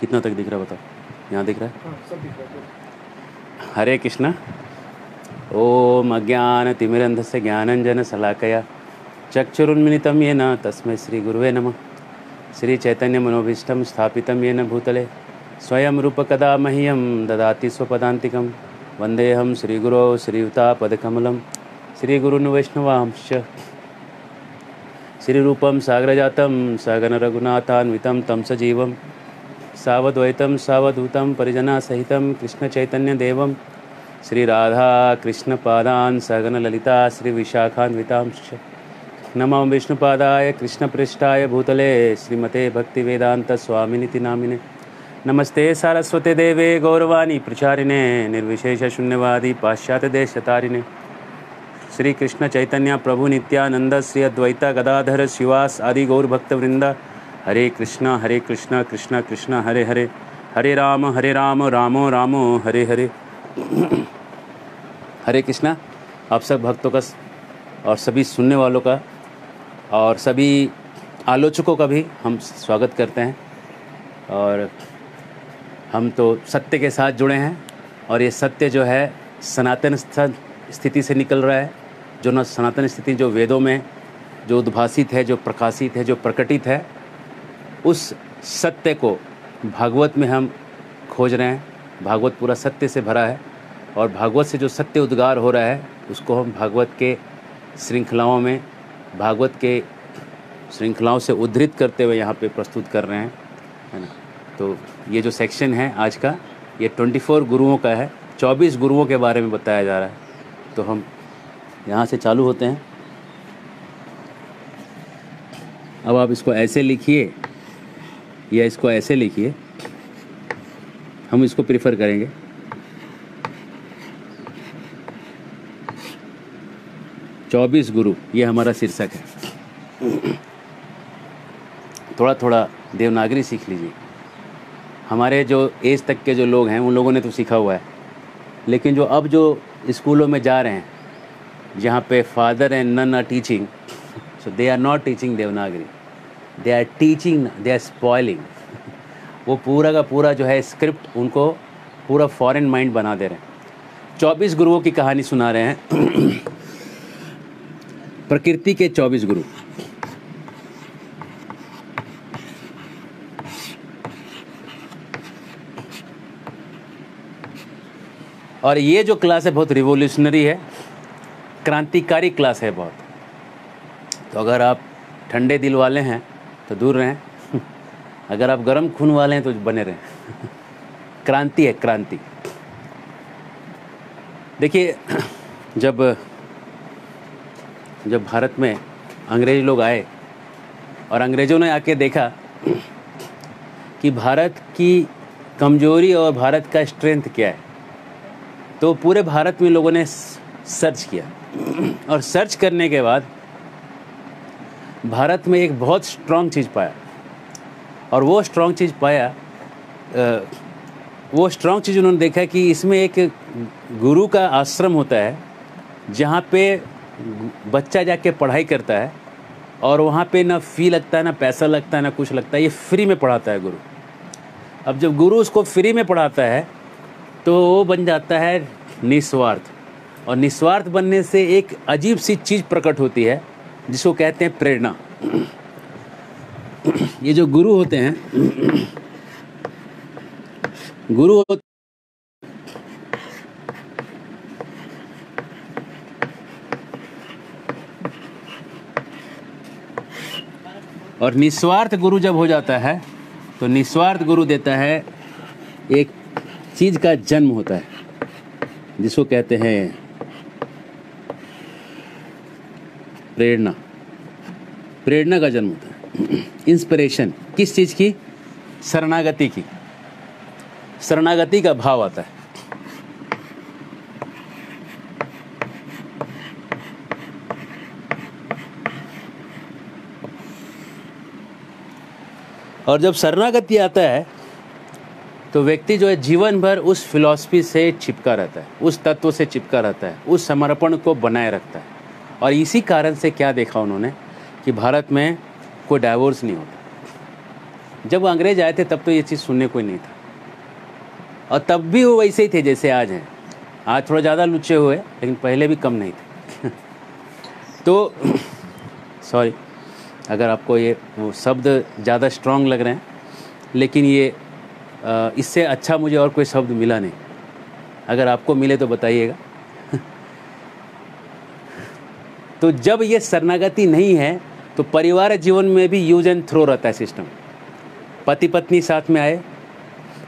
कितना तक दिख रहा है बताओ? यहाँ दिख रहा है? हाँ हरे कृष्ण। ओम अज्ञान तिमिरंधस्य ज्ञानंजन शलाकया चक्षुरुन्मिलितं येन तस्मै श्रीगुरुवे नमः। श्रीचैतन्यमनोभीष्टं स्थापितं येन भूतले। स्वयं रूपकदा मह्यं ददाति स्वपदान्तिकं। वन्देऽहं श्रीगुरो श्रीयुतापदकमलं श्रीगुरुन् वैष्णवांश्च। श्रीरूपं सागरजातं सगनरघुनाथान्वितं तं सजीवं सावद्वैतं, सावधूतं, परिजनासहितं, कृष्णचैतन्यदेवं श्रीराधा कृष्णपादान् श्री श्रीविशाखान्वितांश्च। नमो विष्णुपादाय, कृष्णपृष्ठाय, भूतले, श्रीमते भक्तिवेदान्तस्वामिनिति नामिने नमस्ते सारस्वते देवे गौरवाणी प्रचारिणे, निर्विशेषशून्यवादी पाश्चात्यदेशतारिणे। श्री कृष्ण चैतन्य प्रभु नित्यानंद श्री अद्वैत गदाधर शिवास आदि गौर भक्त वृंद हरे कृष्ण हरे कृष्ण कृष्ण कृष्ण, हरे हरे। हरे राम हरे राम, रामो रामो, हरे हरे। हरे कृष्णा, आप सब भक्तों का और सभी सुनने वालों का और सभी आलोचकों का भी हम स्वागत करते हैं। और हम तो सत्य के साथ जुड़े हैं और ये सत्य जो है सनातन स्थ- स्थिति से निकल रहा है। जो न सनातन स्थिति, जो वेदों में जो उद्भासित है, जो प्रकाशित है, जो प्रकटित है उस सत्य को भागवत में हम खोज रहे हैं। भागवत पूरा सत्य से भरा है और भागवत से जो सत्य उद्गार हो रहा है, उसको हम भागवत के श्रृंखलाओं में, भागवत के श्रृंखलाओं से उद्धृत करते हुए यहाँ पे प्रस्तुत कर रहे हैं, है ना? तो ये जो सेक्शन है आज का, ये 24 गुरुओं का है। 24 गुरुओं के बारे में बताया जा रहा है। तो हम यहाँ से चालू होते हैं। अब आप इसको ऐसे लिखिए। या इसको ऐसे लिखिए। हम इसको प्रिफर करेंगे। चौबीस गुरु, ये हमारा शीर्षक है। थोड़ा थोड़ा देवनागरी सीख लीजिए। हमारे जो एज तक के जो लोग हैं, उन लोगों ने तो सीखा हुआ है। लेकिन जो अब जो स्कूलों में जा रहे हैं, जहाँ पे father and nun are teaching so they are not teaching Devanagari. They are teaching they are spoiling वो पूरा का पूरा जो है स्क्रिप्ट उनको पूरा फॉरेन माइंड बना दे रहे हैं। चौबीस गुरुओं की कहानी सुना रहे हैं। प्रकृति के चौबीस गुरु। और ये जो क्लास है, बहुत रिवोल्यूशनरी है। क्रांतिकारी क्लास है बहुत। तो अगर आप ठंडे दिल वाले हैं तो दूर रहें। अगर आप गर्म खून वाले हैं तो बने रहें। क्रांति है, क्रांति। देखिए, जब जब भारत में अंग्रेज़ लोग आए और अंग्रेज़ों ने आके देखा कि भारत की कमज़ोरी और भारत का स्ट्रेंथ क्या है तो पूरे भारत में लोगों ने सर्च किया। और सर्च करने के बाद भारत में एक बहुत स्ट्रांग चीज़ पाया। और वो स्ट्रांग चीज़ पाया वो स्ट्रांग चीज़ उन्होंने देखा कि इसमें एक गुरु का आश्रम होता है, जहाँ पे बच्चा जाके पढ़ाई करता है, और वहाँ पे ना फ़ी लगता है ना पैसा लगता है ना कुछ लगता है ये फ्री में पढ़ाता है गुरु। अब जब गुरु उसको फ्री में पढ़ाता है तो वो बन जाता है निस्वार्थ। और निस्वार्थ बनने से एक अजीब सी चीज़ प्रकट होती है जिसको कहते हैं प्रेरणा। ये जो गुरु होते हैं, गुरु होते और निस्वार्थ गुरु जब हो जाता है तो निस्वार्थ गुरु देता है, एक चीज़ का जन्म होता है, जिसको कहते हैं प्रेरणा। प्रेरणा का जन्म होता है। इंस्पिरेशन किस चीज़ की? शरणागति की। शरणागति का भाव आता है। और जब शरणागति आता है तो व्यक्ति जो है जीवन भर उस फिलॉसफी से चिपका रहता है, उस तत्व से चिपका रहता है, उस समर्पण को बनाए रखता है। और इसी कारण से क्या देखा उन्होंने कि भारत में कोई डाइवोर्स नहीं होता। जब अंग्रेज़ आए थे, तब तो ये चीज़ सुनने को नहीं था। और तब भी वो वैसे ही थे जैसे आज हैं। आज थोड़ा ज़्यादा लुच्चे हुए, लेकिन पहले भी कम नहीं थे। तो सॉरी अगर आपको ये वो शब्द ज़्यादा स्ट्रांग लग रहे हैं, लेकिन ये इससे अच्छा मुझे और कोई शब्द मिला नहीं। अगर आपको मिले तो बताइएगा। तो जब ये शरणागति नहीं है तो परिवार जीवन में भी यूज़ एंड थ्रो रहता है सिस्टम पति पत्नी साथ में आए।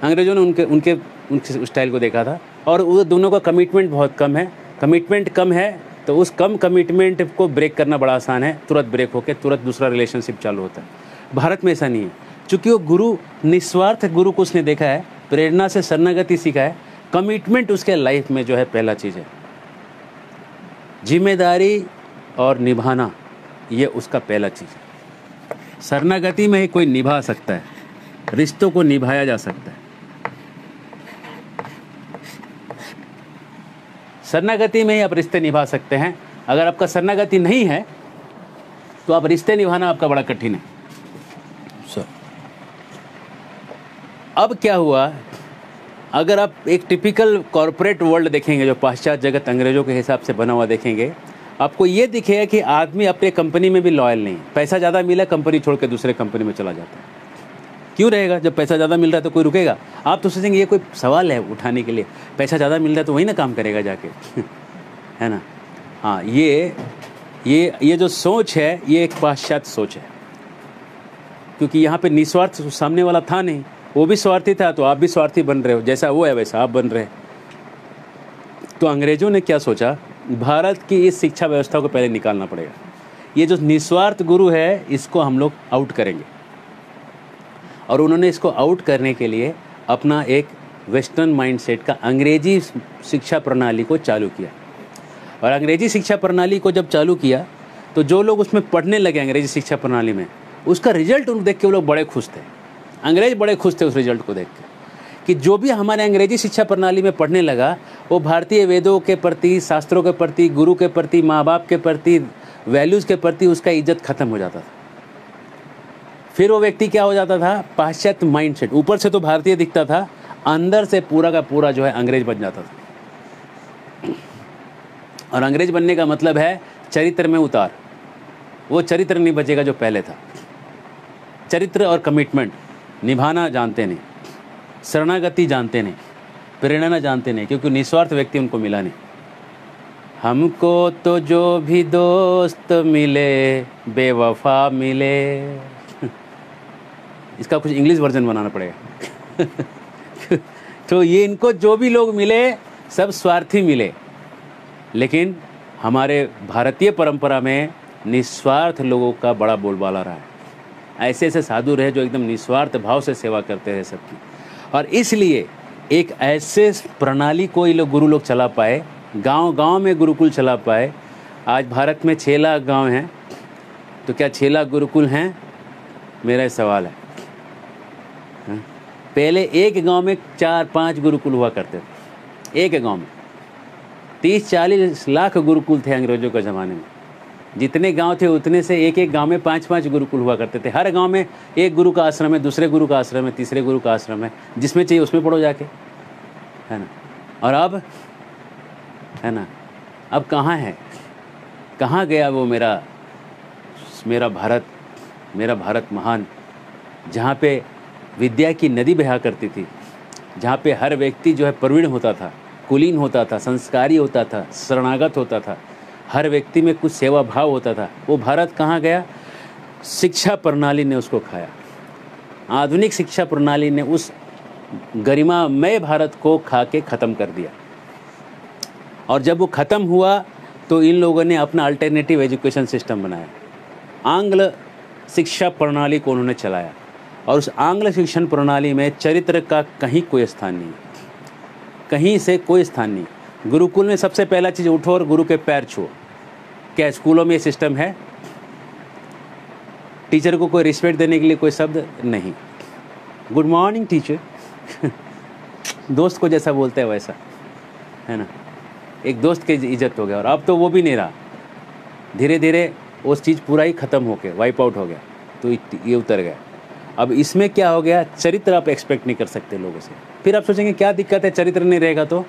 अंग्रेज़ों ने उनके उनके उनके स्टाइल को देखा था। और वो दोनों का कमिटमेंट बहुत कम है। कमिटमेंट कम है तो उस कम कमिटमेंट को ब्रेक करना बड़ा आसान है। तुरंत ब्रेक होकर तुरंत दूसरा रिलेशनशिप चालू होता है। भारत में ऐसा नहीं है। चूँकि वो गुरु, निस्वार्थ गुरु को उसने देखा है, प्रेरणा से शरणागति सीखा है कमिटमेंट उसके लाइफ में जो है पहला चीज़ है। ज़िम्मेदारी और निभाना ये उसका पहला चीज़ है। शरणागति में ही कोई निभा सकता है रिश्तों को निभाया जा सकता है। शरणागति में ही आप रिश्ते निभा सकते हैं। अगर आपका शरणागति नहीं है तो आप रिश्ते निभाना आपका बड़ा कठिन है। सर। अब क्या हुआ? अगर आप एक टिपिकल कॉरपोरेट वर्ल्ड देखेंगे जो पाश्चात्य जगत अंग्रेज़ों के हिसाब से बना हुआ देखेंगे आपको ये दिखेगा कि आदमी अपने कंपनी में भी लॉयल नहीं पैसा ज़्यादा मिला, कंपनी छोड़ के दूसरे कंपनी में चला जाता है। क्यों रहेगा? जब पैसा ज़्यादा मिल रहा है तो कोई रुकेगा? आप तो सोचेंगे, ये कोई सवाल है उठाने के लिए। पैसा ज़्यादा मिल रहा है तो वही ना काम करेगा जाके। है ना? हाँ ये ये ये जो सोच है, ये एक पाश्चात्य सोच है। क्योंकि यहाँ पे निस्वार्थ सामने वाला था नहीं। वो भी स्वार्थी था तो आप भी स्वार्थी बन रहे हो। जैसा वो है, वैसा आप बन रहे तो अंग्रेज़ों ने क्या सोचा? भारत की इस शिक्षा व्यवस्था को पहले निकालना पड़ेगा। ये जो निस्वार्थ गुरु है, इसको हम लोग आउट करेंगे। और उन्होंने इसको आउट करने के लिए अपना एक वेस्टर्न माइंडसेट का अंग्रेज़ी शिक्षा प्रणाली को चालू किया। और अंग्रेज़ी शिक्षा प्रणाली को जब चालू किया तो जो लोग उसमें पढ़ने लगे अंग्रेज़ी शिक्षा प्रणाली में, उसका रिज़ल्ट उन देख के वो लोग बड़े खुश थे। अंग्रेज़ बड़े खुश थे उस रिज़ल्ट को देख के। कि जो भी हमारे अंग्रेज़ी शिक्षा प्रणाली में पढ़ने लगा, वो भारतीय वेदों के प्रति, शास्त्रों के प्रति, गुरु के प्रति माँ बाप के प्रति वैल्यूज़ के प्रति उसका इज़्ज़त खत्म हो जाता था। फिर वो व्यक्ति क्या हो जाता था? पाश्चात्य माइंडसेट ऊपर से तो भारतीय दिखता था, अंदर से पूरा का पूरा जो है अंग्रेज़ बन जाता था। और अंग्रेज़ बनने का मतलब है चरित्र में उतार। वो चरित्र नहीं बचेगा जो पहले था। चरित्र और कमिटमेंट निभाना जानते नहीं। शरणागति जानते नहीं, प्रेरणा जानते नहीं, क्योंकि निस्वार्थ व्यक्ति उनको मिला नहीं। हमको तो जो भी दोस्त मिले, बेवफा मिले। इसका कुछ इंग्लिश वर्जन बनाना पड़ेगा। तो ये इनको जो भी लोग मिले, सब स्वार्थी मिले। लेकिन हमारे भारतीय परंपरा में निस्वार्थ लोगों का बड़ा बोलबाला रहा है। ऐसे ऐसे साधु रहे जो एकदम निस्वार्थ भाव से सेवा करते रहे सबकी। और इसलिए एक ऐसे प्रणाली को ये लोग गुरु लोग चला पाए गाँव गाँव में गुरुकुल चला पाए। आज भारत में छः लाख गाँव हैं। तो क्या छः लाख गुरुकुल हैं? मेरा सवाल है। हाँ? पहले एक गाँव में चार पाँच गुरुकुल हुआ करते थे। एक गाँव में। तीस चालीस लाख गुरुकुल थे अंग्रेज़ों के ज़माने में। जितने गाँव थे उतने से एक एक गाँव में पाँच पाँच गुरुकुल हुआ करते थे। हर गाँव में एक गुरु का आश्रम है, दूसरे गुरु का आश्रम है, तीसरे गुरु का आश्रम है। जिसमें चाहिए उसमें पढ़ो जाके। है ना? और अब, है ना? अब कहाँ है? कहाँ गया वो मेरा मेरा भारत मेरा भारत महान? जहाँ पे विद्या की नदी बहा करती थी। जहाँ पे हर व्यक्ति जो है प्रवीण होता था, कुलीन होता था, संस्कारी होता था, शरणागत होता था। हर व्यक्ति में कुछ सेवा भाव होता था। वो भारत कहाँ गया? शिक्षा प्रणाली ने उसको खाया। आधुनिक शिक्षा प्रणाली ने उस गरिमामय भारत को खा के ख़त्म कर दिया। और जब वो ख़त्म हुआ तो इन लोगों ने अपना अल्टरनेटिव एजुकेशन सिस्टम बनाया। आंग्ल शिक्षा प्रणाली को उन्होंने चलाया। और उस आंग्ल शिक्षण प्रणाली में चरित्र का कहीं कोई स्थान नहीं। कहीं से कोई स्थान नहीं। गुरुकुल में सबसे पहला चीज़, उठो और गुरु के पैर छुओ। क्या स्कूलों में ये सिस्टम है? टीचर को कोई रिस्पेक्ट देने के लिए कोई शब्द नहीं। Good morning, teacher. दोस्त को जैसा बोलते हैं वैसा, है ना? एक दोस्त की इज़्ज़त हो गया और अब तो वो भी नहीं रहा। धीरे धीरे उस चीज़ पूरा ही ख़त्म हो गया वाइप आउट हो गया तो ये उतर गया। अब इसमें क्या हो गया, चरित्र आप एक्सपेक्ट नहीं कर सकते लोगों से। फिर आप सोचेंगे, क्या दिक्कत है, चरित्र नहीं रहेगा तो?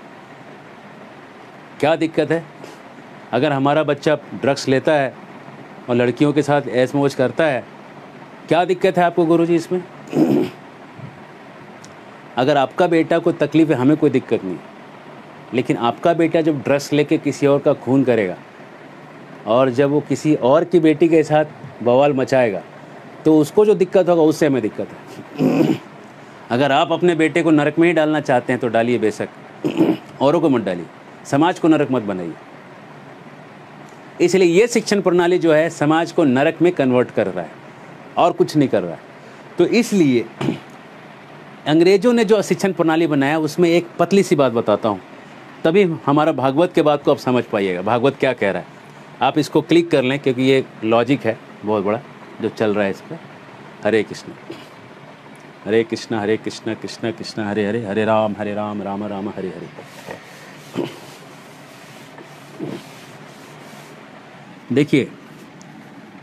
क्या दिक्कत है? अगर हमारा बच्चा ड्रग्स लेता है और लड़कियों के साथ ऐस मौज करता है, क्या दिक्कत है आपको गुरु जी इसमें? अगर आपका बेटा को तकलीफ़ है, हमें कोई दिक्कत नहीं। लेकिन आपका बेटा जब ड्रग्स लेके किसी और का खून करेगा और जब वो किसी और की बेटी के साथ बवाल मचाएगा तो उसको जो दिक्कत होगा, उससे हमें दिक्कत है। अगर आप अपने बेटे को नरक में ही डालना चाहते हैं तो डालिए बेशक। औरों को मत डालिए। समाज को नरक मत बनाइए। इसलिए ये शिक्षण प्रणाली जो है समाज को नरक में कन्वर्ट कर रहा है और कुछ नहीं कर रहा है। तो इसलिए अंग्रेज़ों ने जो शिक्षण प्रणाली बनाया, उसमें एक पतली सी बात बताता हूँ। तभी हमारा भागवत के बात को आप समझ पाइएगा। भागवत क्या कह रहा है? आप इसको क्लिक कर लें, क्योंकि ये लॉजिक है, बहुत बड़ा, जो चल रहा है इस पर हरे कृष्ण। हरे कृष्ण हरे कृष्ण कृष्ण कृष्ण, हरे हरे हरे राम हरे राम राम राम, हरे हरे। देखिए,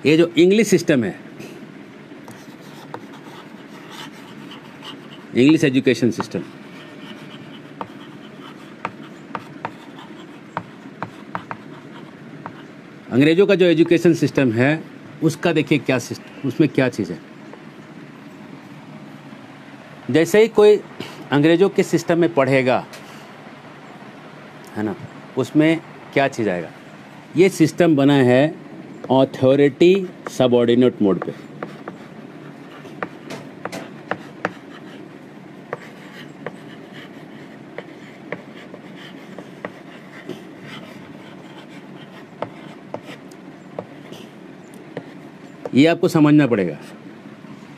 ये जो इंग्लिश सिस्टम है इंग्लिश एजुकेशन सिस्टम अंग्रेज़ों का जो एजुकेशन सिस्टम है, उसका देखिए क्या सिस्टम उसमें क्या चीज़ है। जैसे ही कोई अंग्रेज़ों के सिस्टम में पढ़ेगा, है ना, उसमें क्या चीज़ आएगा? ये सिस्टम बना है ऑथोरिटी सबऑर्डिनेट मोड पे। ये आपको समझना पड़ेगा।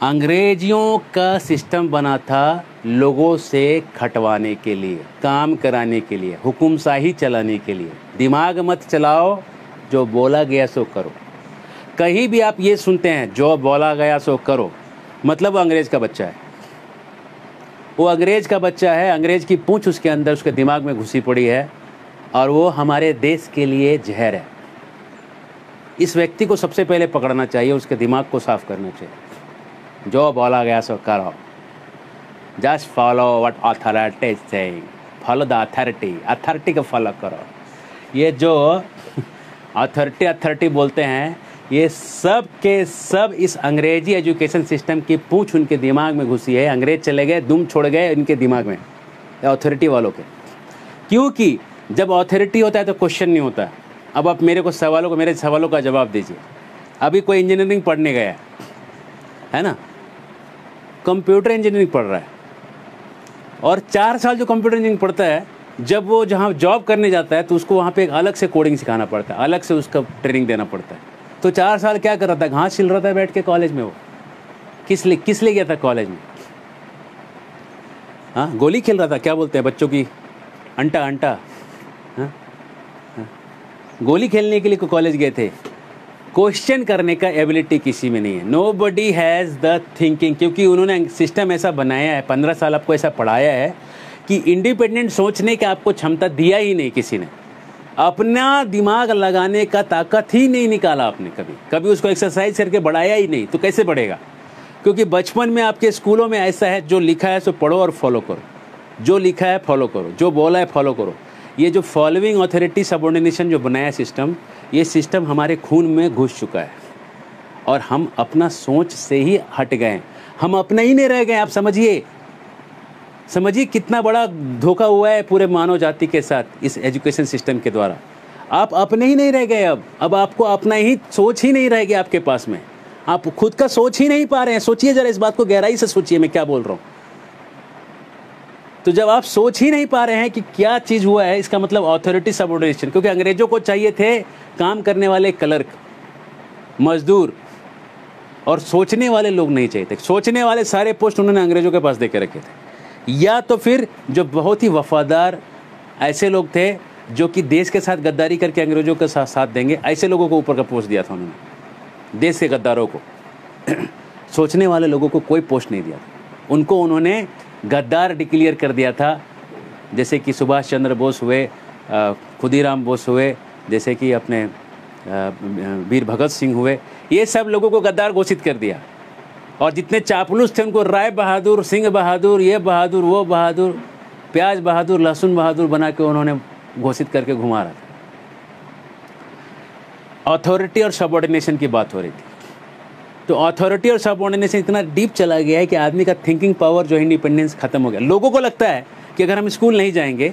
अंग्रेजियों का सिस्टम बना था लोगों से खटवाने के लिए, काम कराने के लिए, हुकुमशाही चलाने के लिए। दिमाग मत चलाओ, जो बोला गया सो करो। कहीं भी आप ये सुनते हैं, जो बोला गया सो करो। मतलब वो अंग्रेज़ का बच्चा है। वो अंग्रेज़ का बच्चा है, अंग्रेज़ की पूंछ उसके अंदर, उसके दिमाग में घुसी पड़ी है, और वो हमारे देश के लिए जहर है। इस व्यक्ति को सबसे पहले पकड़ना चाहिए, उसके दिमाग को साफ़ करना चाहिए। जो बोला गया सो करो। Just follow what authority saying follow the authority authority को फॉलो करो। ये जो अथॉरिटी अथॉरिटी बोलते हैं, ये सब के सब इस अंग्रेज़ी एजुकेशन सिस्टम की पूछ उनके दिमाग में घुसी है। अंग्रेज़ चले गए, दुम छोड़ गए इनके दिमाग में अथॉरिटी वालों के। क्योंकि जब अथॉरिटी होता है तो क्वेश्चन नहीं होता। अब आप मेरे को सवालों को, मेरे सवालों का जवाब दीजिए। अभी कोई इंजीनियरिंग पढ़ने गया है ना? कंप्यूटर इंजीनियरिंग पढ़ रहा है। और चार साल जो कंप्यूटर इंजीनियरिंग पढ़ता है, जब वो जहाँ जॉब करने जाता है तो उसको वहाँ पे एक अलग से कोडिंग सिखाना पड़ता है, अलग से उसका ट्रेनिंग देना पड़ता है। तो चार साल क्या कर रहा था? घास छिल रहा था बैठ के कॉलेज में वो। किस लिए किस लिए गया था कॉलेज में? हाँ गोली खेल रहा था, क्या बोलते हैं बच्चों की? अंटा अंटा। हाँ हाँ। गोली खेलने के लिए कॉलेज गए थे? क्वेश्चन करने का एबिलिटी किसी में नहीं है। Nobody has the thinking क्योंकि उन्होंने सिस्टम ऐसा बनाया है, पंद्रह साल आपको ऐसा पढ़ाया है, कि इंडिपेंडेंट सोचने की आपको क्षमता दिया ही नहीं किसी ने। अपना दिमाग लगाने का ताकत ही नहीं निकाला आपने कभी। कभी उसको एक्सरसाइज करके बढ़ाया ही नहीं तो कैसे बढ़ेगा? क्योंकि बचपन में आपके स्कूलों में ऐसा है, जो लिखा है सो पढ़ो और फॉलो करो। जो लिखा है फॉलो करो। जो बोला है फॉलो करो। ये जो फॉलोइंग अथॉरिटी सबॉर्डिनेशन जो बनाया सिस्टम ये सिस्टम हमारे खून में घुस चुका है और हम अपना सोच से ही हट गए हम अपना ही नहीं रह गए, आप समझिए। समझिए कितना बड़ा धोखा हुआ है पूरे मानव जाति के साथ इस एजुकेशन सिस्टम के द्वारा। आप अपने ही नहीं रह गए अब। अब आपको अपना ही सोच ही नहीं रह गया आपके पास में। आप खुद का सोच ही नहीं पा रहे हैं। सोचिए जरा इस बात को, गहराई से सोचिए, मैं क्या बोल रहा हूँ। तो जब आप सोच ही नहीं पा रहे हैं कि क्या चीज़ हुआ है, इसका मतलब ऑथोरिटी सबऑर्डिनेशन क्योंकि अंग्रेज़ों को चाहिए थे काम करने वाले क्लर्क मजदूर, और सोचने वाले लोग नहीं चाहिए थे। सोचने वाले सारे पोस्ट उन्होंने अंग्रेज़ों के पास दे के रखे थे। या तो फिर जो बहुत ही वफादार ऐसे लोग थे, जो कि देश के साथ गद्दारी करके अंग्रेज़ों के साथ साथ देंगे, ऐसे लोगों को ऊपर का पोस्ट दिया था उन्होंने। देश के गद्दारों को। सोचने वाले लोगों को कोई पोस्ट नहीं दिया था। उनको उन्होंने गद्दार डिक्लेयर कर दिया था, जैसे कि सुभाष चंद्र बोस हुए खुदीराम बोस हुए, जैसे कि अपने वीर भगत सिंह हुए, ये सब लोगों को गद्दार घोषित कर दिया। और जितने चापलूस थे उनको राय बहादुर, सिंह बहादुर, ये बहादुर, वो बहादुर, प्याज बहादुर, लहसुन बहादुर बना के उन्होंने घोषित करके घुमा रहा था। अथॉरिटी और सबॉर्डिनेशन की बात हो रही थी। तो अथॉरिटी और सबॉर्डिनेशन इतना डीप चला गया है कि आदमी का थिंकिंग पावर जो है इंडिपेंडेंस खत्म हो गया। लोगों को लगता है कि अगर हम स्कूल नहीं जाएँगे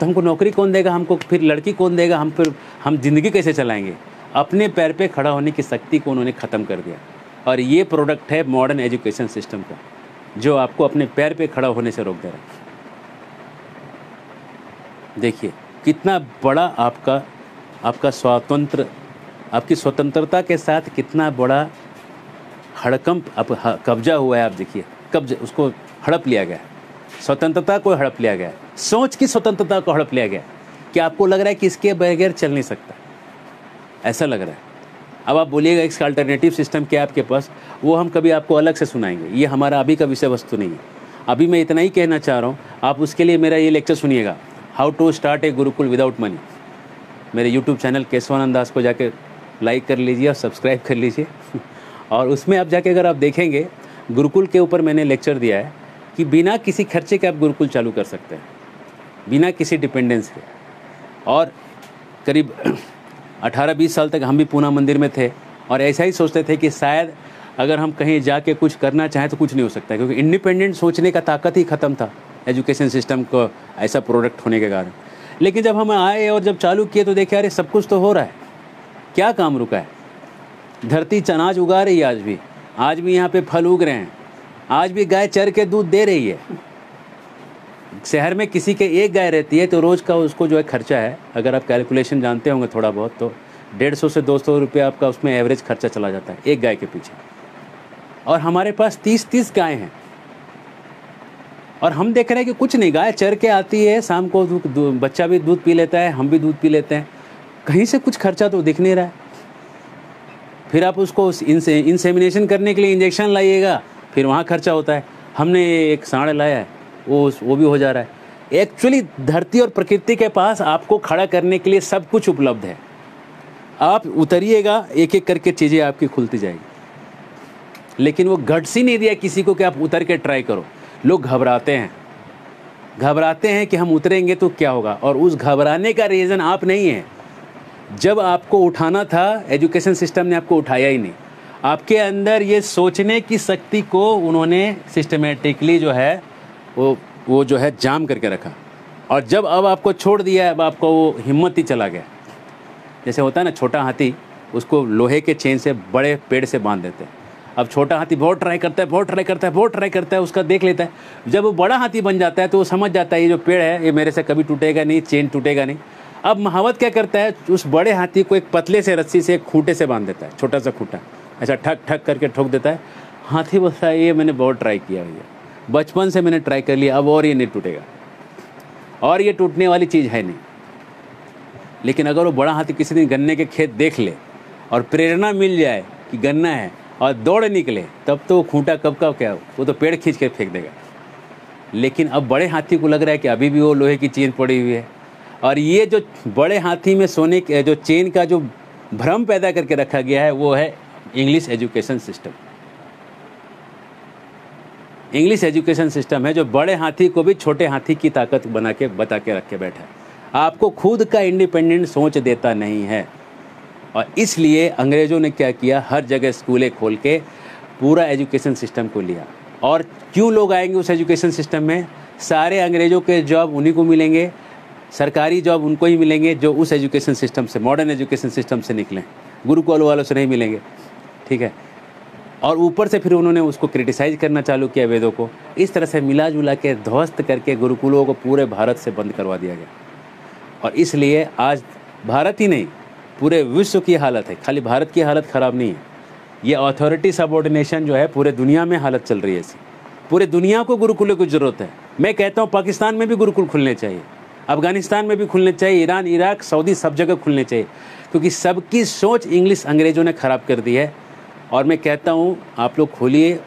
तो हमको नौकरी कौन देगा, हमको फिर लड़की कौन देगा, हम फिर, हम ज़िंदगी कैसे चलाएँगे? अपने पैर पे खड़ा होने की शक्ति को उन्होंने ख़त्म कर दिया। और ये प्रोडक्ट है मॉडर्न एजुकेशन सिस्टम का, जो आपको अपने पैर पे खड़ा होने से रोक दे रहा है। देखिए, कितना बड़ा आपका आपका स्वतंत्र, आपकी स्वतंत्रता के साथ कितना बड़ा हड़कंप अब कब्जा हुआ है, आप देखिए। कब्जा उसको हड़प लिया गया है। स्वतंत्रता को हड़प लिया गया है। सोच की स्वतंत्रता को हड़प लिया गया। कि आपको लग रहा है कि इसके बगैर चल नहीं सकता? ऐसा लग रहा है। अब आप बोलिएगा, इसका अल्टरनेटिव सिस्टम क्या है आपके पास? वो हम कभी आपको अलग से सुनाएँगे। ये हमारा अभी का विषय वस्तु नहीं है। अभी मैं इतना ही कहना चाह रहा हूँ। आप उसके लिए मेरा ये लेक्चर सुनिएगा। How to start a gurukul without money मेरे यूट्यूब चैनल केशवानंद दास को जाकर लाइक कर लीजिए और सब्सक्राइब कर लीजिए। और उसमें आप जाके अगर आप देखेंगे, गुरुकुल के ऊपर मैंने लेक्चर दिया है कि बिना किसी खर्चे के आप गुरुकुल चालू कर सकते हैं। बिना किसी डिपेंडेंस के। और करीब 18-20 साल तक हम भी पूना मंदिर में थे और ऐसा ही सोचते थे कि शायद अगर हम कहीं जाके कुछ करना चाहें तो कुछ नहीं हो सकता क्योंकि इंडिपेंडेंट सोचने का ताकत ही ख़त्म था एजुकेशन सिस्टम को ऐसा प्रोडक्ट होने के कारण। लेकिन जब हम आए और जब चालू किए तो देखे, अरे सब कुछ तो हो रहा है। क्या काम रुका है? धरती चनाज उगा रही है आज भी। आज भी यहाँ पे फल उग रहे हैं। आज भी गाय चर के दूध दे रही है। शहर में किसी के एक गाय रहती है तो रोज़ का उसको जो है खर्चा है। अगर आप कैलकुलेशन जानते होंगे थोड़ा बहुत तो डेढ़ सौ से दो सौ रुपये आपका उसमें एवरेज खर्चा चला जाता है, एक गाय के पीछे। और हमारे पास तीस तीस गाय हैं। और हम देख रहे हैं कि कुछ नहीं, गाय चर के आती है, शाम को बच्चा भी दूध पी लेता है, हम भी दूध पी लेते हैं। कहीं से कुछ खर्चा तो दिख नहीं रहा है। फिर आप उसको इंसेमिनेशन करने के लिए इंजेक्शन लाइएगा, फिर वहाँ खर्चा होता है। हमने एक सांड लाया है, वो वो भी हो जा रहा है। एक्चुअली धरती और प्रकृति के पास आपको खड़ा करने के लिए सब कुछ उपलब्ध है। आप उतरिएगा एक एक करके चीज़ें आपकी खुलती जाएगी। लेकिन वो गट्स ही नहीं दिया किसी को कि आप उतर के ट्राई करो। लोग घबराते हैं। घबराते हैं कि हम उतरेंगे तो क्या होगा? और उस घबराने का रीज़न आप नहीं है। जब आपको उठाना था एजुकेशन सिस्टम ने आपको उठाया ही नहीं। आपके अंदर ये सोचने की शक्ति को उन्होंने सिस्टमेटिकली जो है, वो वो जो है जाम करके रखा। और जब अब आपको छोड़ दिया, अब आपको वो हिम्मत ही चला गया। जैसे होता है ना, छोटा हाथी, उसको लोहे के चेन से बड़े पेड़ से बाँध देते हैं। अब छोटा हाथी बहुत ट्राई करता है, बहुत ट्राई करता है, बहुत ट्राई करता है, उसका देख लेता है। जब वो बड़ा हाथी बन जाता है तो वो समझ जाता है, ये जो पेड़ है, ये मेरे से कभी टूटेगा नहीं चेन टूटेगा नहीं। अब महावत क्या करता है? उस बड़े हाथी को एक पतले से रस्सी से एक खूंटे से बाँध देता है, छोटा सा खूंटा। ऐसा ठक ठक करके ठोक देता है। हाथी बोलता है, ये मैंने बहुत ट्राई किया भैया। बचपन से मैंने ट्राई कर लिया, अब और ये नहीं टूटेगा। और ये टूटने वाली चीज़ है नहीं। लेकिन अगर वो बड़ा हाथी किसी दिन गन्ने के खेत देख ले और प्रेरणा मिल जाए कि गन्ना है और दौड़ निकले, तब तो वो खूंटा कब का क्या वो तो पेड़ खींच के फेंक देगा। लेकिन अब बड़े हाथी को लग रहा है कि अभी भी वो लोहे की चेन पड़ी हुई है। और ये जो बड़े हाथी में सोने के, जो चेन का जो भ्रम पैदा करके रखा गया है, वो है English education system English education system है जो बड़े हाथी को भी छोटे हाथी की ताकत बना के, बता के रख के बैठा है। आपको खुद का इंडिपेंडेंट सोच देता नहीं है। और इसलिए अंग्रेज़ों ने क्या किया? हर जगह स्कूलें खोल के पूरा एजुकेशन सिस्टम को लिया। और क्यों लोग आएँगे उस एजुकेशन सिस्टम में? सारे अंग्रेज़ों के जॉब उन्हीं को मिलेंगे। सरकारी जॉब उनको ही मिलेंगे जो उस एजुकेशन सिस्टम से मॉडर्न एजुकेशन सिस्टम से निकलें गुरुकुल वालों से नहीं मिलेंगे। ठीक है? और ऊपर से फिर उन्होंने उसको क्रिटिसाइज करना चालू किया वेदों को। इस तरह से मिला जुला के ध्वस्त करके गुरुकुलों को पूरे भारत से बंद करवा दिया गया। और इसलिए आज भारत ही नहीं, पूरे विश्व की हालत है। खाली भारत की हालत ख़राब नहीं है। ये अथॉरिटी सबॉर्डिनेशन जो है, पूरे दुनिया में हालत चल रही है ऐसी। पूरे दुनिया को गुरुकुलों की ज़रूरत है। मैं कहता हूँ, पाकिस्तान में भी गुरुकुल खुलने चाहिए। अफ़गानिस्तान में भी खुलने चाहिए, ईरान, इराक, सऊदी सब जगह खुलने चाहिए, क्योंकि सबकी सोच इंग्लिश अंग्रेज़ों ने ख़राब कर दी है। और मैं कहता हूँ, आप लोग खोलिए,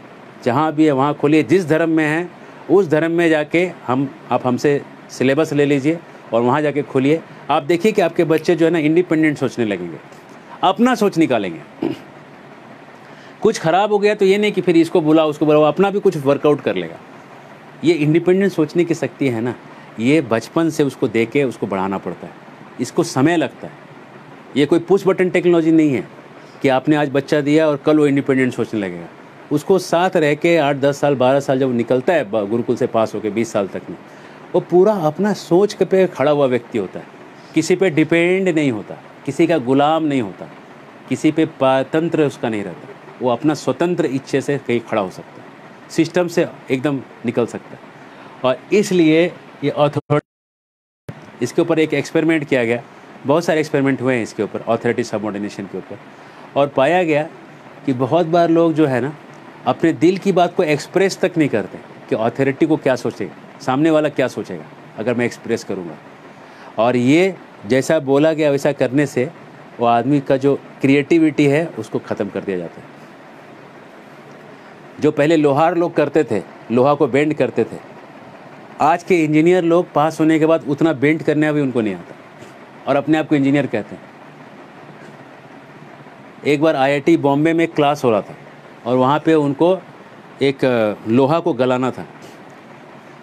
जहाँ भी है वहाँ खोलिए, जिस धर्म में हैं, उस धर्म में जाके हम, आप हमसे सिलेबस ले लीजिए और वहाँ जाके खोलिए। आप देखिए कि आपके बच्चे जो है ना इंडिपेंडेंट सोचने लगेंगे, अपना सोच निकालेंगे। कुछ खराब हो गया तो ये नहीं कि फिर इसको बुलाओ, उसको बुलाओ, अपना भी कुछ वर्कआउट कर लेगा। ये इंडिपेंडेंट सोचने की शक्ति है ना। ये बचपन से उसको दे के उसको बढ़ाना पड़ता है। इसको समय लगता है। ये कोई पुश बटन टेक्नोलॉजी नहीं है कि आपने आज बच्चा दिया और कल वो इंडिपेंडेंट सोचने लगेगा। उसको साथ रह के आठ, दस साल, बारह साल जब निकलता है गुरुकुल से पास होकर बीस साल तक में, वो पूरा अपना सोच के पे खड़ा हुआ व्यक्ति होता है। किसी पे डिपेंड नहीं होता, किसी का गुलाम नहीं होता, किसी पे पातंत्र उसका नहीं रहता। वो अपना स्वतंत्र इच्छे से कहीं खड़ा हो सकता है। सिस्टम से एकदम निकल सकता है। और इसलिए ये अथॉरिटी इसके ऊपर एक एक्सपेरिमेंट किया गया। बहुत सारे एक्सपेरिमेंट हुए हैं इसके ऊपर ऑथोरिटी सबऑर्डिनेशन के ऊपर। और पाया गया कि बहुत बार लोग जो है ना, अपने दिल की बात को एक्सप्रेस तक नहीं करते कि अथॉरिटी को क्या सोचेगा, सामने वाला क्या सोचेगा, अगर मैं एक्सप्रेस करूँगा। और ये जैसा बोला गया वैसा करने से वो आदमी का जो क्रिएटिविटी है, उसको ख़त्म कर दिया जाता है। जो पहले लोहार लोग करते थे, लोहा को बेंड करते थे आज के इंजीनियर लोग पास होने के बाद उतना बेंट करने भी उनको नहीं आता। और अपने आप को इंजीनियर कहते हैं। एक बार आईआईटी बॉम्बे में क्लास हो रहा था और वहाँ पे उनको एक लोहा को गलाना था।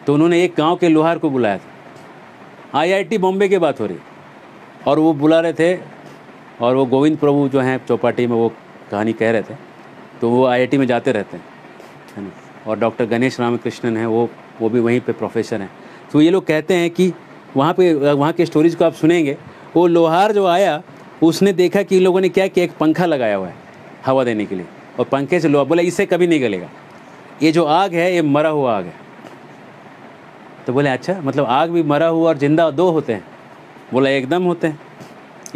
तो उन्होंने एक गाँव के लोहार को बुलाया था। आईआईटी बॉम्बे की बात हो रही। और वो बुला रहे थे और वो गोविंद प्रभु जो हैं चौपाटी में वो कहानी कह रहे थे। तो वो आईआईटी में जाते रहते हैं। और डॉक्टर गणेश रामकृष्णन हैं, वो वो भी वहीं पे प्रोफेसर हैं। तो ये लोग कहते हैं कि वहाँ पे, वहाँ के स्टोरीज को आप सुनेंगे, वो लोहार जो आया, उसने देखा कि लोगों ने क्या किया, एक पंखा लगाया हुआ है, हवा देने के लिए। और पंखे से लोहा, बोला, इससे कभी नहीं गलेगा। ये जो आग है, ये मरा हुआ आग है। तो बोले अच्छा मतलब आग भी मरा हुआ और ज़िंदा दो होते हैं? बोला, एकदम होते हैं।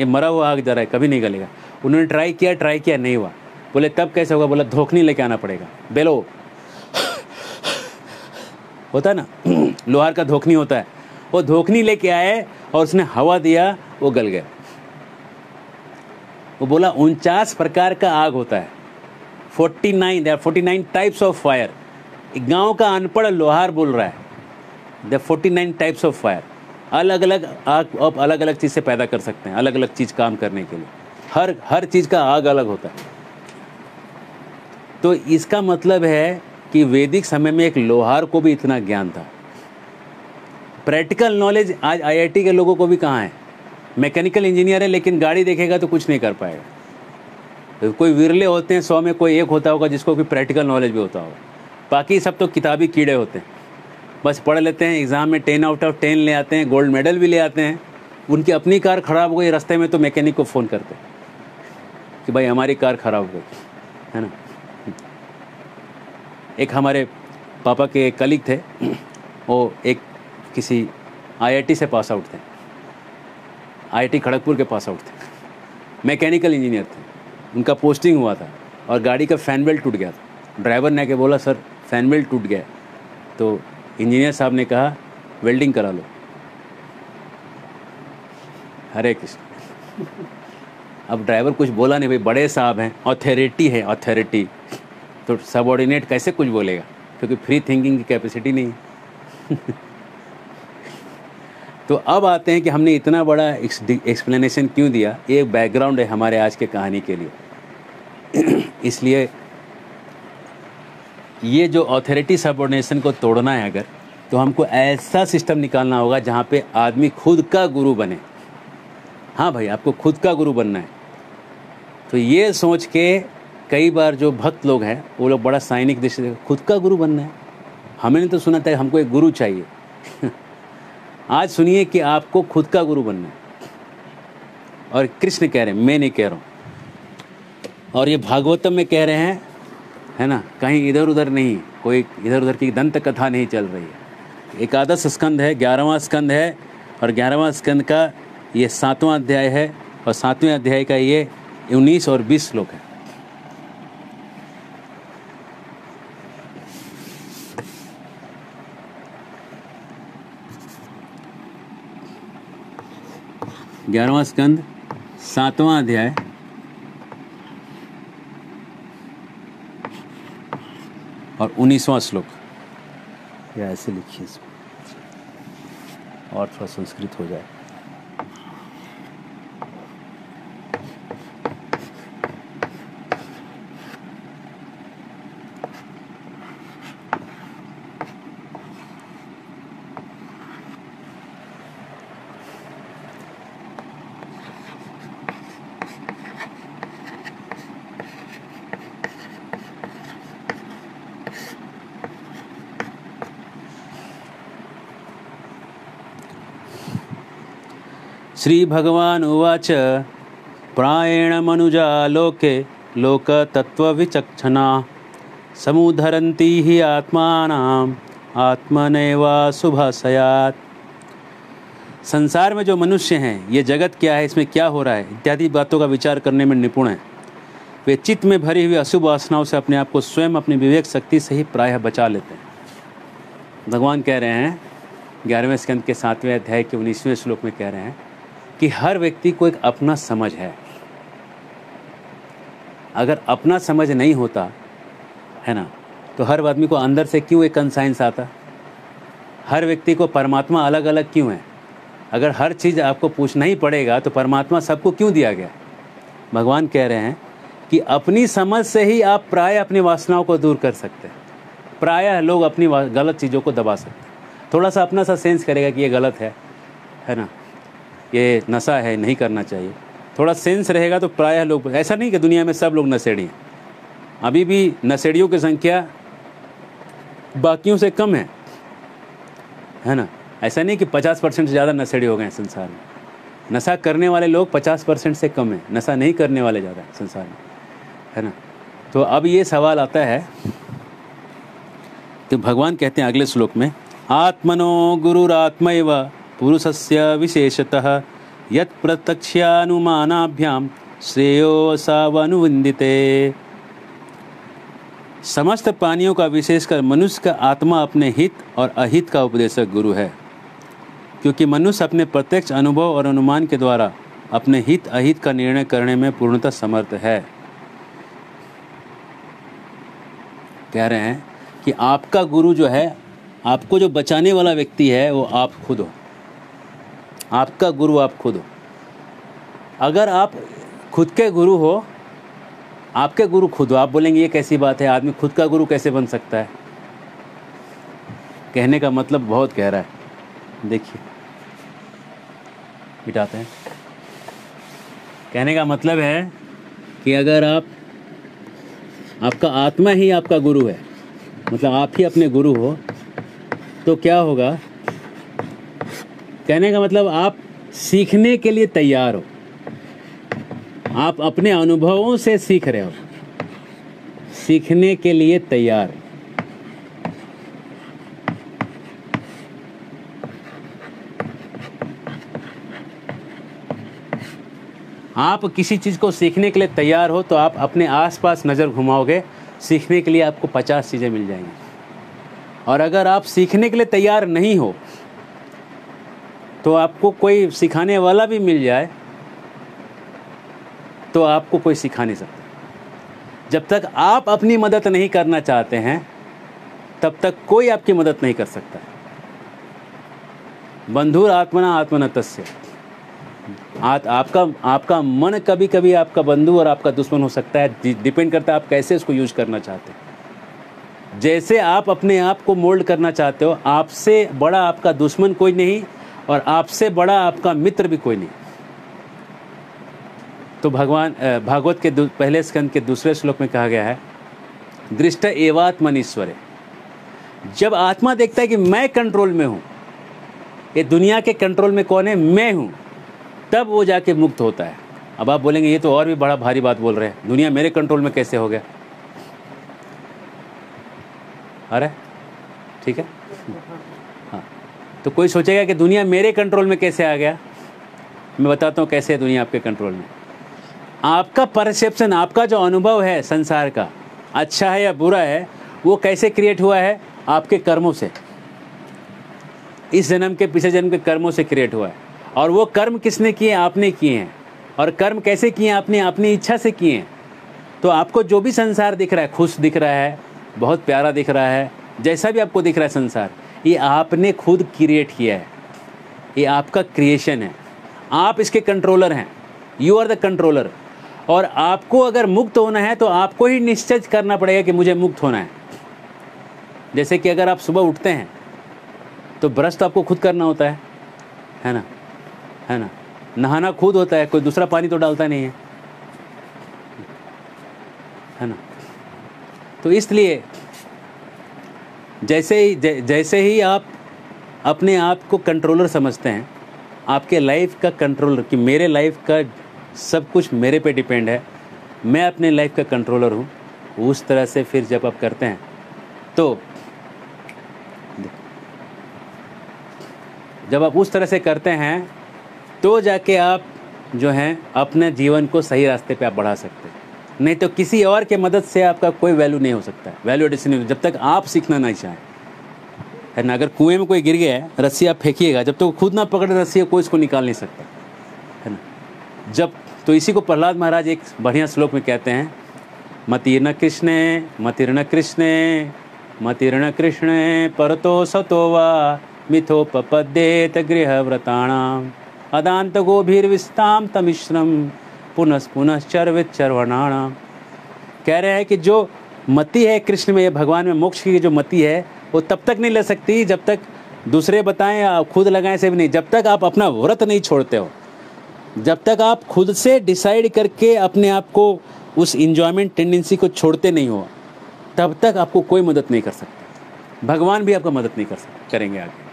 ये मरा हुआ आग जरा है, कभी नहीं गलेगा। उन्होंने ट्राई किया ट्राई किया, नहीं हुआ। बोले, तब कैसे होगा? बोला, धोखनी लेके आना पड़ेगा। बेलो होता है ना, लोहार का धोखनी होता है। वो धोखनी लेके आए और उसने हवा दिया, वो गल गया। वो बोला, उनचास प्रकार का आग होता है। Forty nine there forty nine types of fire गाँव का अनपढ़ लोहार बोल रहा है। The forty nine types of fire अलग अलग आग आप अलग अलग चीज़ से पैदा कर सकते हैं अलग अलग चीज़ काम करने के लिए। हर हर चीज़ का आग अलग होता है। तो इसका मतलब है कि वैदिक समय में एक लोहार को भी इतना ज्ञान था। प्रैक्टिकल नॉलेज आज आईआईटी के लोगों को भी कहाँ है? मैकेनिकल इंजीनियर है, लेकिन गाड़ी देखेगा तो कुछ नहीं कर पाएगा। कोई विरले होते हैं, सौ में कोई एक होता होगा जिसको कोई प्रैक्टिकल नॉलेज भी होता होगा। बाकी सब तो किताबी कीड़े होते हैं। बस पढ़ लेते हैं एग्ज़ाम में टेन आउट ऑफ़ टेन ले आते हैं गोल्ड मेडल भी ले आते हैं। उनकी अपनी कार ख़राब हो गई, रास्ते में तो मैकेनिक को फ़ोन करते कि भाई हमारी कार ख़राब हो गई, है ना? एक हमारे पापा के कलीग थे। वो एक किसी आईआईटी से पास आउट थे। आईआईटी खड़गपुर के पास आउट थे। मैकेनिकल इंजीनियर थे। उनका पोस्टिंग हुआ था और गाड़ी का फ़ैन बेल्ट टूट गया था। ड्राइवर ने आके बोला, सर फ़ैन बेल्ट टूट गया तो इंजीनियर साहब ने कहा वेल्डिंग करा लो। हरे कृष्ण। अब ड्राइवर कुछ बोला नहीं, भाई, बड़े साहब हैं अथॉरिटी है अथॉरिटी तो सबॉर्डिनेट कैसे कुछ बोलेगा? क्योंकि फ्री थिंकिंग की कैपेसिटी नहीं तो अब आते हैं कि हमने इतना बड़ा एक्सप्लेनेशन क्यों दिया? ये बैकग्राउंड है हमारे आज के कहानी के लिए। इसलिए ये जो ऑथोरिटी सबॉर्डिनेशन को तोड़ना है अगर तो हमको ऐसा सिस्टम निकालना होगा जहाँ पे आदमी खुद का गुरु बने। हाँ भाई, आपको खुद का गुरु बनना है। तो ये सोच के कई बार जो भक्त लोग हैं, वो लोग बड़ा सैनिक दृष्टि खुद का गुरु बनना है। हमने तो सुना था, हमको एक गुरु चाहिए। आज सुनिए कि आपको खुद का गुरु बनना है। और कृष्ण कह रहे हैं, मैं नहीं कह रहा हूँ। और ये भागवतम में कह रहे हैं, है ना, कहीं इधर उधर नहीं, कोई इधर उधर की दंत कथा नहीं चल रही है। एकादश स्कंद है, ग्यारहवां स्कंद है, और ग्यारहवां स्कंद का ये सातवां अध्याय है, और सातवें अध्याय का ये उन्नीस और बीस श्लोक है। ग्यारहवां स्कंद, सातवां अध्याय। और उन्नीसवां श्लोक। या ऐसे लिखिए और थोड़ा संस्कृत हो जाए। श्रीभगवान् उवाच, प्रायेण मनुजा लोके लोक तत्व लोकतत्त्वविचक्षणा हि आत्मानाम्, आत्मनैवा शुभाशयात्। संसार में जो मनुष्य हैं, ये जगत क्या है, इसमें क्या हो रहा है, इत्यादि बातों का विचार करने में निपुण है। वे चित्त में भरी हुई अशुभ वासनाओं से अपने आप को स्वयं अपनी विवेक शक्ति से ही प्रायः बचा लेते हैं। भगवान कह रहे हैं, ग्यारहवें स्कंद के सातवें अध्याय के उन्नीसवें श्लोक में कह रहे हैं कि हर व्यक्ति को एक अपना समझ है। अगर अपना समझ नहीं होता, है ना तो हर आदमी को अंदर से क्यों एक कंसाइंस आता? हर व्यक्ति को परमात्मा अलग अलग क्यों है? अगर हर चीज़ आपको पूछना ही पड़ेगा तो परमात्मा सबको क्यों दिया गया? भगवान कह रहे हैं कि अपनी समझ से ही आप प्राय अपनी वासनाओं को दूर कर सकते हैं। प्रायः लोग अपनी गलत चीज़ों को दबा सकते हैं। थोड़ा सा अपना सा सेंस करेगा कि ये गलत है है ना? ये नशा है, नहीं करना चाहिए। थोड़ा सेंस रहेगा तो प्रायः लोग, ऐसा नहीं कि दुनिया में सब लोग नशेड़ी हैं। अभी भी नशेड़ियों की संख्या बाकियों से कम है। है ना? ऐसा नहीं कि 50 परसेंट से ज़्यादा नशेड़ी हो गए हैं संसार में। नशा करने वाले लोग 50 परसेंट से कम हैं। नशा नहीं करने वाले ज़्यादा हैं संसार में। है ना? तो अब ये सवाल आता है तो भगवान कहते हैं अगले श्लोक में, आत्मनो गुरुरात्मैव पुरुषस्य विशेषतः यत् प्रत्यक्षानुमानाभ्याम श्रेयो सावनुवंदिते समस्त प्राणियों का विशेषकर मनुष्य का आत्मा अपने हित और अहित का उपदेशक गुरु है, क्योंकि मनुष्य अपने प्रत्यक्ष अनुभव और अनुमान के द्वारा अपने हित अहित का निर्णय करने में पूर्णतः समर्थ है। कह रहे हैं कि आपका गुरु जो है, आपको जो बचाने वाला व्यक्ति है, वो आप खुद हो। आपका गुरु आप खुद हो। अगर आप खुद के गुरु हो, आपके गुरु खुद हो। आप बोलेंगे, ये कैसी बात है, आदमी खुद का गुरु कैसे बन सकता है? कहने का मतलब बहुत गहरा है। देखिए। मिटाते हैं। कहने का मतलब है कि अगर आप, आपका आत्मा ही आपका गुरु है मतलब आप ही अपने गुरु हो तो क्या होगा? कहने का मतलब आप सीखने के लिए तैयार हो। आप अपने अनुभवों से सीख रहे हो। सीखने के लिए तैयार। आप किसी चीज़ को सीखने के लिए तैयार हो तो आप अपने आसपास नज़र घुमाओगे। सीखने के लिए आपको पचास चीज़ें मिल जाएँगी। और अगर आप सीखने के लिए तैयार नहीं हो तो आपको कोई सिखाने वाला भी मिल जाए तो आपको कोई सिखा नहीं सकता। जब तक आप अपनी मदद नहीं करना चाहते हैं तब तक कोई आपकी मदद नहीं कर सकता। बंधुर आत्मना आत्मना तस्य आ, आपका आपका मन कभी कभी आपका बंधु और आपका दुश्मन हो सकता है। डिपेंड करता है आप कैसे उसको यूज़ करना चाहते हैं। जैसे आप अपने आप को मोल्ड करना चाहते हो आपसे बड़ा आपका दुश्मन कोई नहीं और आपसे बड़ा आपका मित्र भी कोई नहीं। तो भगवान भागवत के पहले स्कंद के दूसरे श्लोक में कहा गया है, दृष्ट एवात्मनीश्वर, जब आत्मा देखता है कि मैं कंट्रोल में हूँ, ये दुनिया के कंट्रोल में कौन है? मैं हूँ, तब वो जाके मुक्त होता है। अब आप बोलेंगे, ये तो और भी बड़ा भारी बात बोल रहे हैं, दुनिया मेरे कंट्रोल में कैसे हो गया? अरे ठीक है? हाँ? तो कोई सोचेगा कि दुनिया मेरे कंट्रोल में कैसे आ गया? मैं बताता हूँ कैसे है दुनिया आपके कंट्रोल में। आपका परसेप्शन आपका जो अनुभव है संसार का अच्छा है या बुरा है, वो कैसे क्रिएट हुआ है? आपके कर्मों से। इस जन्म के पिछले जन्म के कर्मों से क्रिएट हुआ है। और वो कर्म किसने किए? आपने किए हैं। और कर्म कैसे किए? आपने अपनी इच्छा से किए हैं। तो आपको जो भी संसार दिख रहा है, खुश दिख रहा है, बहुत प्यारा दिख रहा है, जैसा भी आपको दिख रहा है संसार ये आपने खुद क्रिएट किया है। ये आपका क्रिएशन है। आप इसके कंट्रोलर हैं। यू आर द कंट्रोलर और आपको अगर मुक्त होना है तो आपको ही निश्चय करना पड़ेगा कि मुझे मुक्त होना है। जैसे कि अगर आप सुबह उठते हैं तो ब्रश तो आपको खुद करना होता है। है ना? है ना? नहाना खुद होता है, कोई दूसरा पानी तो डालता नहीं है। है ना? तो इसलिए जैसे ही जैसे ही आप अपने आप को कंट्रोलर समझते हैं, आपके लाइफ का कंट्रोलर कि मेरे लाइफ का सब कुछ मेरे पे डिपेंड है, मैं अपने लाइफ का कंट्रोलर हूँ, उस तरह से फिर जब आप करते हैं तो जब आप उस तरह से करते हैं तो जाके आप जो हैं, अपने जीवन को सही रास्ते पे आप बढ़ा सकते हैं। नहीं तो किसी और के मदद से आपका कोई वैल्यू नहीं हो सकता है। वैल्यू एडिशन नहीं जब तक आप सीखना नहीं चाहें। है ना? अगर कुएँ में कोई गिर गया है, रस्सी आप फेंकिएगा, जब तक तो खुद ना पकड़े, रस्सी कोई इसको निकाल नहीं सकता। है ना? जब तो इसी को प्रहलाद महाराज एक बढ़िया श्लोक में कहते हैं, मतीर्ण कृष्ण मतीर्ण कृष्ण मतीर्ण कृष्ण, परतो सतो वा, मिथोपपद्येत गृहव्रताणाम अदांत गोभीर्विस्ताम तमिश्रम पुनः पुनः चर्विचर्वणाणाम कह रहे हैं कि जो मति है कृष्ण में, या भगवान में, मोक्ष की जो मति है, वो तब तक नहीं ले सकती जब तक दूसरे बताएँ या खुद लगाएँ से भी नहीं। जब तक आप अपना व्रत नहीं छोड़ते हो, जब तक आप खुद से डिसाइड करके अपने आप को उस इंजॉयमेंट टेंडेंसी को छोड़ते नहीं हो, तब तक आपको कोई मदद नहीं कर सकता। भगवान भी आपका मदद नहीं कर सकते, करेंगे आगे।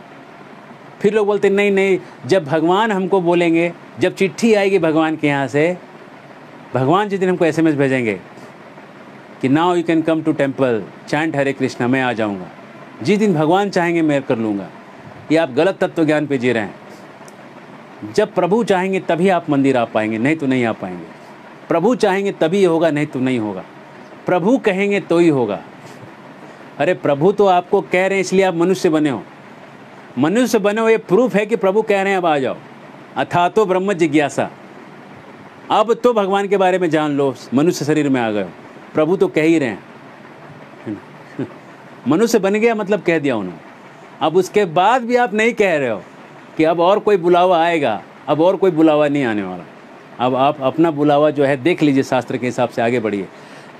फिर लोग बोलते, नहीं नहीं, जब भगवान हमको बोलेंगे, जब चिट्ठी आएगी भगवान के यहाँ से भगवान जिस दिन हमको एसएमएस भेजेंगे कि now you can come to temple chant Hare Krishna मैं आ जाऊँगा। जिस दिन भगवान चाहेंगे, मैं कर लूँगा। ये आप गलत तत्व ज्ञान पे जी रहे हैं। जब प्रभु चाहेंगे, तभी आप मंदिर आ पाएँगे, नहीं तो नहीं आ पाएँगे। प्रभु चाहेंगे, तभी होगा, नहीं तो नहीं होगा। प्रभु कहेंगे तो ही होगा। अरे, प्रभु तो आपको कह रहे हैं, इसलिए आप मनुष्य बने हो। मनुष्य बने हो, ये प्रूफ है कि प्रभु कह रहे हैं, अब आ जाओ। अथा तो ब्रह्म जिज्ञासा। अब तो भगवान के बारे में जान लो, मनुष्य शरीर में आ गए। प्रभु तो कह ही रहे हैं। मनुष्य बन गया मतलब कह दिया उन्होंने। अब उसके बाद भी आप नहीं कह रहे हो कि अब और कोई बुलावा आएगा, अब और कोई बुलावा नहीं आने वाला। अब आप अपना बुलावा जो है देख लीजिए, शास्त्र के हिसाब से आगे बढ़िए।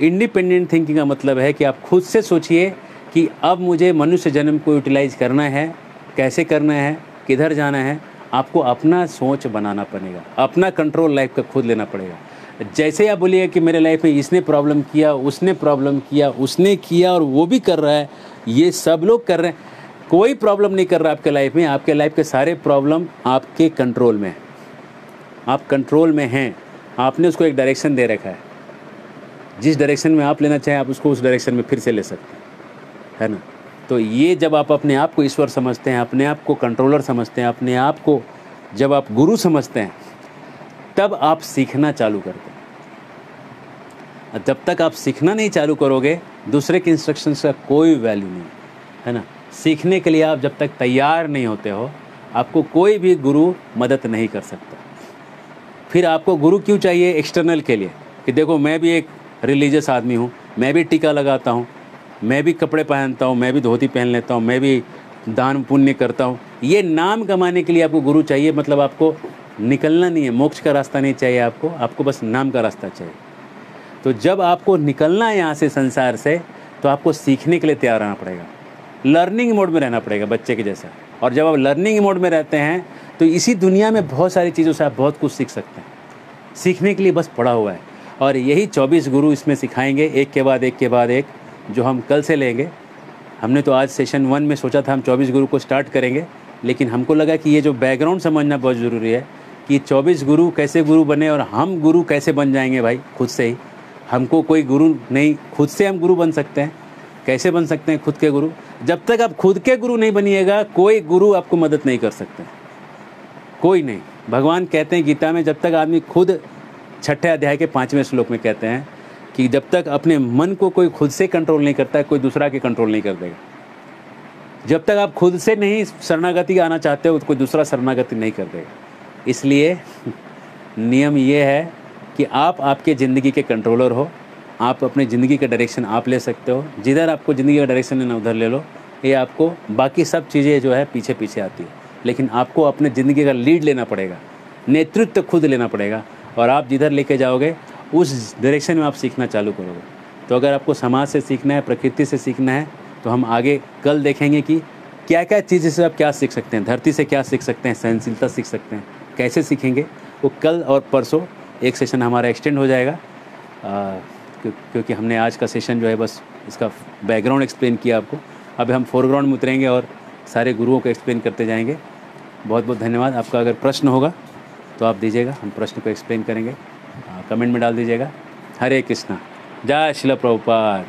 इंडिपेंडेंट थिंकिंग का मतलब है कि आप खुद से सोचिए कि अब मुझे मनुष्य जन्म को यूटिलाइज करना है, कैसे करना है, किधर जाना है आपको अपना सोच बनाना पड़ेगा, अपना कंट्रोल लाइफ का खुद लेना पड़ेगा। जैसे आप बोलिए कि मेरे लाइफ में इसने प्रॉब्लम किया, उसने प्रॉब्लम किया, उसने किया और वो भी कर रहा है, ये सब लोग कर रहे हैं। कोई प्रॉब्लम नहीं कर रहा आपके लाइफ में, आपके लाइफ के सारे प्रॉब्लम आपके कंट्रोल में आप कंट्रोल में हैं। आपने उसको एक डायरेक्शन दे रखा है। जिस डायरेक्शन में आप लेना चाहें, आप उसको उस डायरेक्शन में फिर से ले सकते हैं। है ना? तो ये जब आप अपने आप को ईश्वर समझते हैं, अपने आप को कंट्रोलर समझते हैं, अपने आप को जब आप गुरु समझते हैं, तब आप सीखना चालू करते हैं। जब तक आप सीखना नहीं चालू करोगे, दूसरे के इंस्ट्रक्शंस का कोई वैल्यू नहीं, है ना? सीखने के लिए आप जब तक तैयार नहीं होते हो, आपको कोई भी गुरु मदद नहीं कर सकता। फिर आपको गुरु क्यों चाहिए एक्सटर्नल के लिए? कि देखो, मैं भी एक रिलीजियस आदमी हूँ, मैं भी टीका लगाता हूँ मैं भी कपड़े पहनता हूँ, मैं भी धोती पहन लेता हूँ, मैं भी दान पुण्य करता हूँ। ये नाम कमाने के लिए आपको गुरु चाहिए मतलब आपको निकलना नहीं है, मोक्ष का रास्ता नहीं चाहिए आपको आपको बस नाम का रास्ता चाहिए। तो जब आपको निकलना है यहाँ से संसार से तो आपको सीखने के लिए तैयार रहना पड़ेगा। लर्निंग मोड में रहना पड़ेगा बच्चे के जैसा। और जब आप लर्निंग मोड में रहते हैं तो इसी दुनिया में बहुत सारी चीज़ों से आप बहुत कुछ सीख सकते हैं। सीखने के लिए बस पड़ा हुआ है। और यही चौबीस गुरु इसमें सिखाएँगे, एक के बाद एक के बाद एक। जो हम कल से लेंगे। हमने तो आज सेशन वन में सोचा था हम चौबीस गुरु को स्टार्ट करेंगे, लेकिन हमको लगा कि ये जो बैकग्राउंड समझना बहुत ज़रूरी है कि चौबीस गुरु कैसे गुरु बने और हम गुरु कैसे बन जाएँगे भाई, खुद से ही। हमको कोई गुरु नहीं, खुद से हम गुरु बन सकते हैं। कैसे बन सकते हैं खुद के गुरु? जब तक आप खुद के गुरु नहीं बनिएगा, कोई गुरु आपको मदद नहीं कर सकते। कोई नहीं। भगवान कहते हैं गीता में, जब तक आदमी खुद छठे अध्याय के पाँचवें श्लोक में कहते हैं कि जब तक अपने मन को कोई खुद से कंट्रोल नहीं करता है कोई दूसरा के कंट्रोल नहीं कर देगा। जब तक आप खुद से नहीं शरणागति आना चाहते हो तो कोई दूसरा शरणागति नहीं कर देगा। इसलिए नियम ये है कि आप आपके ज़िंदगी के कंट्रोलर हो, आप अपनी ज़िंदगी का डायरेक्शन आप ले सकते हो। जिधर आपको ज़िंदगी का डायरेक्शन लेना उधर ले लो। ये आपको बाकी सब चीज़ें जो है पीछे पीछे आती है। लेकिन आपको अपने ज़िंदगी का लीड लेना पड़ेगा, नेतृत्व खुद लेना पड़ेगा। और आप जिधर लेके जाओगे उस डायरेक्शन में आप सीखना चालू करोगे। तो अगर आपको समाज से सीखना है प्रकृति से सीखना है तो हम आगे कल देखेंगे कि क्या क्या चीज़ से आप क्या सीख सकते हैं धरती से क्या सीख सकते हैं सहनशीलता सीख सकते हैं कैसे सीखेंगे वो कल और परसों एक सेशन हमारा एक्सटेंड हो जाएगा। क्यों, क्योंकि हमने आज का सेशन जो है बस इसका बैकग्राउंड एक्सप्लेन किया आपको। अब हम फोरग्राउंड में उतरेंगे और सारे गुरुओं को एक्सप्लेन करते जाएँगे। बहुत बहुत धन्यवाद। आपका अगर प्रश्न होगा तो आप दीजिएगा हम प्रश्न को एक्सप्लेन करेंगे। आ, कमेंट में डाल दीजिएगा। हरे कृष्णा। जय शिला प्रभुपाद।